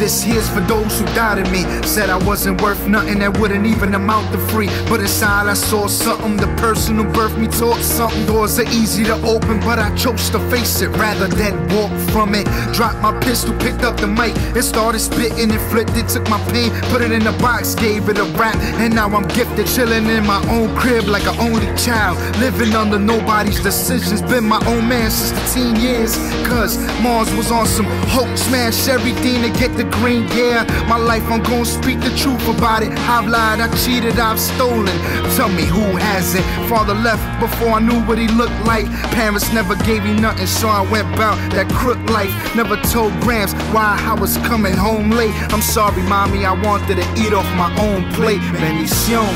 This here's for those who doubted me. Said I wasn't worth nothing that wouldn't even amount to free. But inside I saw something. The person who birthed me taught something. Doors are easy to open, but I chose to face it rather than walk from it. Dropped my pistol, picked up the mic, and started spitting and flipped it. Took my pain, put it in a box, gave it a rap, and now I'm gifted, chilling in my own crib like an only child, living under nobody's decisions. Been my own man since the teen years, cause Mars was on some hope, smash everything to get the green. Yeah, my life, I'm gonna speak the truth about it. I've lied, I cheated, I've stolen. Tell me who hasn't? Father left before I knew what he looked like. Parents never gave me nothing, so I went bout that crook life. Never told Grams why I was coming home late. I'm sorry, mommy, I wanted to eat off my own plate. Bendición.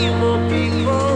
Evil people,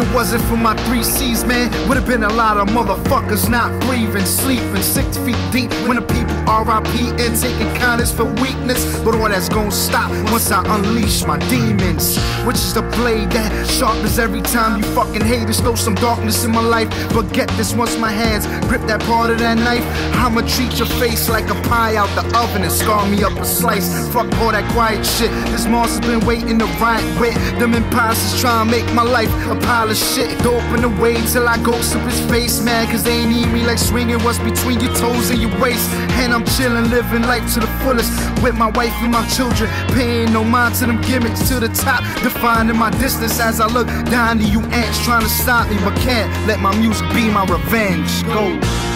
it wasn't for my three C's, man, would have been a lot of motherfuckers not breathing, sleeping six feet deep. When the people RIP and taking kindness for weakness, but all that's gonna stop once I unleash my demons. Which is the blade that sharpens every time you fucking hate. haters throw some darkness in my life. But get this, once my hands grip that part of that knife, I'ma treat your face like a pie out the oven and scar me up a slice. Fuck all that quiet shit. This monster's been waiting to riot with. Them imposters trying to make my life a pile of shit. Open the way till I ghost up his face, man. Cause they need me like swinging what's between your toes and your waist. And I'm chillin', living life to the fullest with my wife and my children. Paying no mind to them gimmicks to the top. Defining my distance as I look down to you ants trying to stop me, but can't let my music be my revenge. Go.